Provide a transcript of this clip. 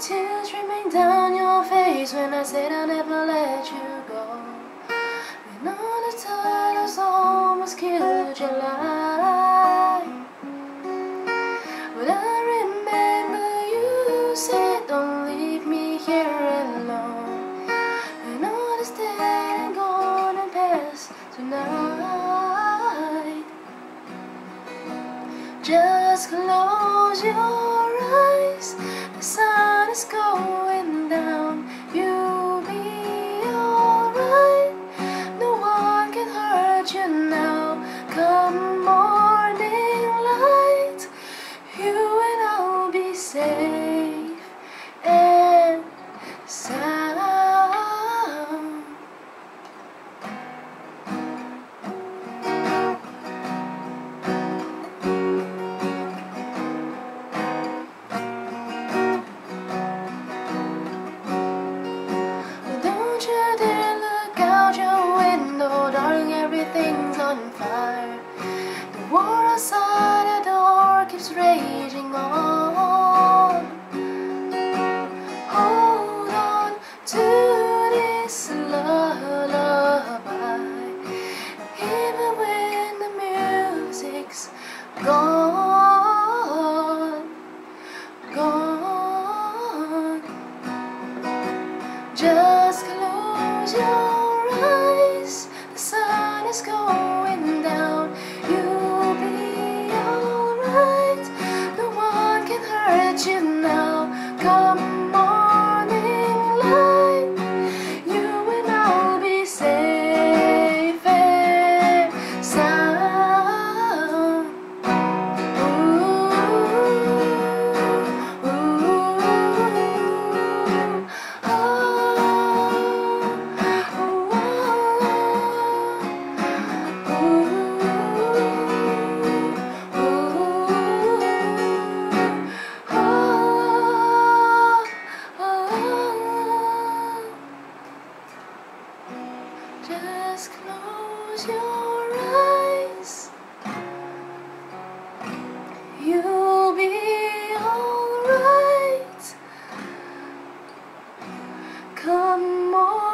tears streaming down your face when I said I'll never let you go. When all the titles almost killed your life. But I remember you said, Don't leave me here alone. And all is dead and gone and past tonight. Just close your eyes. I'll Just close your eyes. You'll be alright. Come on.